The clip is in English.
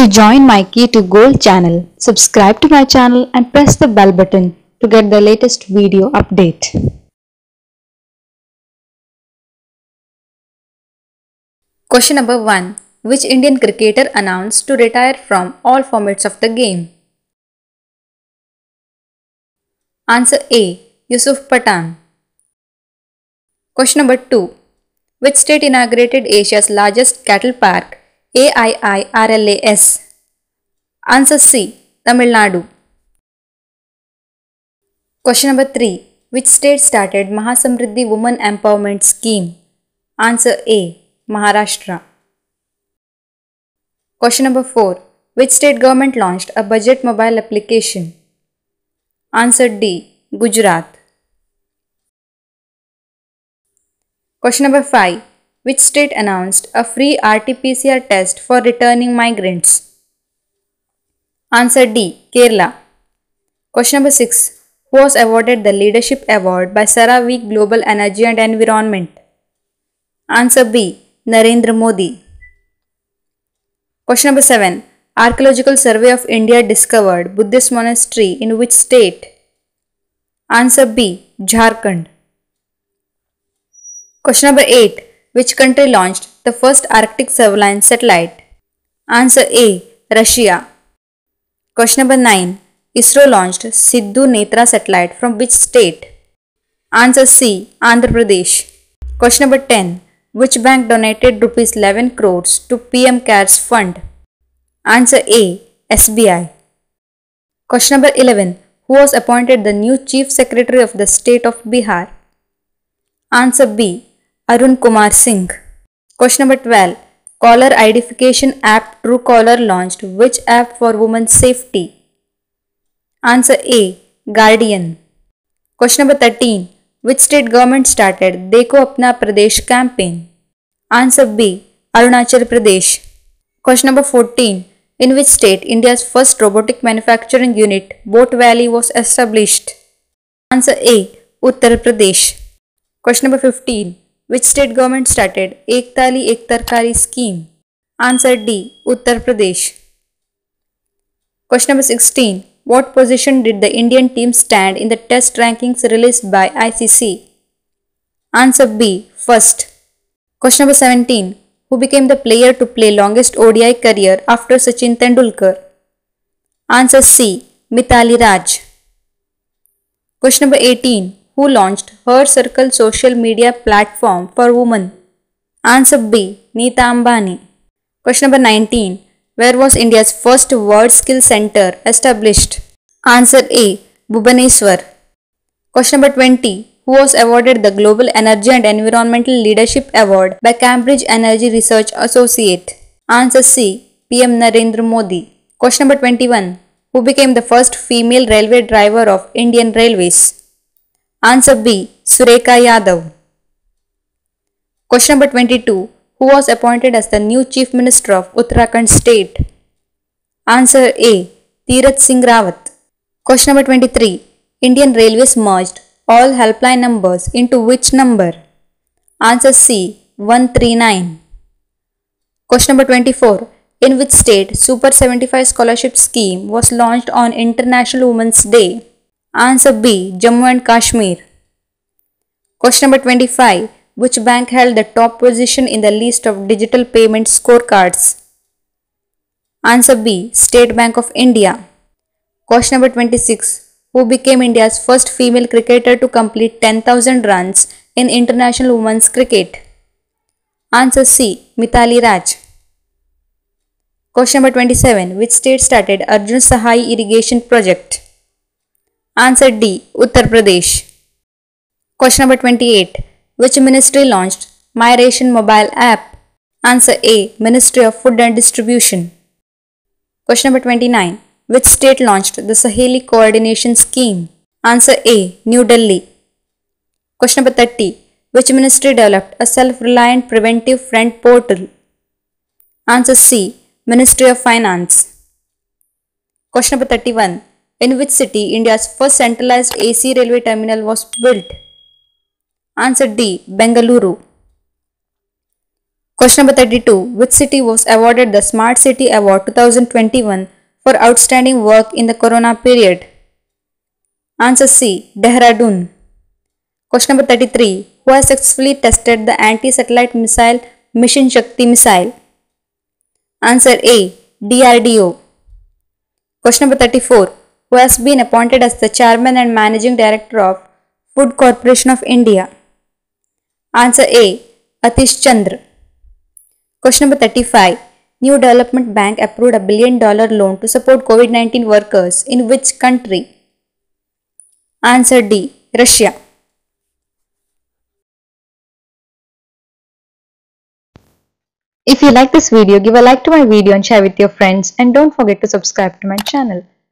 To join my Key to Goal channel, subscribe to my channel and press the bell button to get the latest video update. Question number 1. Which Indian cricketer announced to retire from all formats of the game? Answer A. Yusuf Pathan. Question number 2. Which state inaugurated Asia's largest cattle park, AIIRLAS? Answer C. Tamil Nadu. Question number 3. Which state started Mahasamriddhi Women Empowerment Scheme? Answer A. Maharashtra. Question number 4. Which state government launched a budget mobile application? Answer D. Gujarat. Question number 5. Which state announced a free RT-PCR test for returning migrants? Answer D. Kerala. Question number 6. Who was awarded the Leadership Award by CERAWeek Global Energy and Environment? Answer B. Narendra Modi. Question number 7. Archaeological Survey of India discovered Buddhist monastery in which state? Answer B. Jharkhand. Question number 8. Which country launched the first Arctic surveillance satellite? Answer A. Russia. Question number 9. ISRO launched Sindhu Netra satellite from which state? Answer C. Andhra Pradesh. Question number 10. Which bank donated rupees 11 crores to PM CARES fund? Answer A. SBI. Question number 11. Who was appointed the new Chief Secretary of the State of Bihar? Answer B. Arun Kumar Singh question number twelve caller identification app Truecaller launch which app for women safety answer A guardian question number thirteen which state government started Dekho Apna Pradesh campaign answer B Arunachal Pradesh question number fourteen in which state India first robotic manufacturing unit Boat Valley was established answer A Uttar Pradesh question number fifteen which state government started Ek Thali Ek Tarkari scheme answer D Uttar Pradesh question number sixteen what position did the Indian team stand in the test rankings release by ICC answer B first question number seventeen who became the player to play longest ODI career after Sachin Tendulkar answer C Mithali Raj question number eighteen Who launched Her Circle social media platform for women? Answer B. Nita Ambani. Question number 19. Where was India's first World Skill Center established? Answer A. Bhubaneswar. Question number 20. Who was awarded the Global Energy and Environmental Leadership Award by Cambridge Energy Research Associate? Answer C. PM Narendra Modi. Question number 21. Who became the first female railway driver of Indian Railways? Answer B. Surekha Yadav. Question number 22. Who was appointed as the new Chief Minister of Uttarakhand State? Answer A. Tirath Singh Rawat. Question number 23. Indian Railways merged all helpline numbers into which number? Answer C. 139. Question number 24. In which state Super 75 scholarship scheme was launched on International Women's Day? Answer B. Jammu and Kashmir. Question number 25. Which bank held the top position in the list of digital payment scorecards? Answer B. State Bank of India. Question number 26. Who became India's first female cricketer to complete 10,000 runs in international women's cricket? Answer C. Mithali Raj. Question number 27. Which state started Arjun Sahayak irrigation project? Answer D. Uttar Pradesh. Question number 28. Which ministry launched My mobile app? Answer A. Ministry of Food and Distribution. Question number 29. Which state launched the Saheli Coordination Scheme? Answer A. New Delhi. Question number 30. Which ministry developed a self-reliant preventive front portal? Answer C. Ministry of Finance. Question number 31. In which city India's first centralized AC railway terminal was built? Answer D. Bengaluru. Question number 32. Which city was awarded the Smart City Award 2021 for outstanding work in the corona period? Answer C. Dehradun. Question number 33. Who has successfully tested the anti-satellite missile Mission Shakti missile? Answer A. DRDO. Question number 34. Who has been appointed as the Chairman and Managing Director of Food Corporation of India? Answer A. Atish Chandra. Question number 35. New Development Bank approved a billion dollar loan to support COVID 19 workers in which country? Answer D. Russia. If you like this video, give a like to my video and share with your friends and don't forget to subscribe to my channel.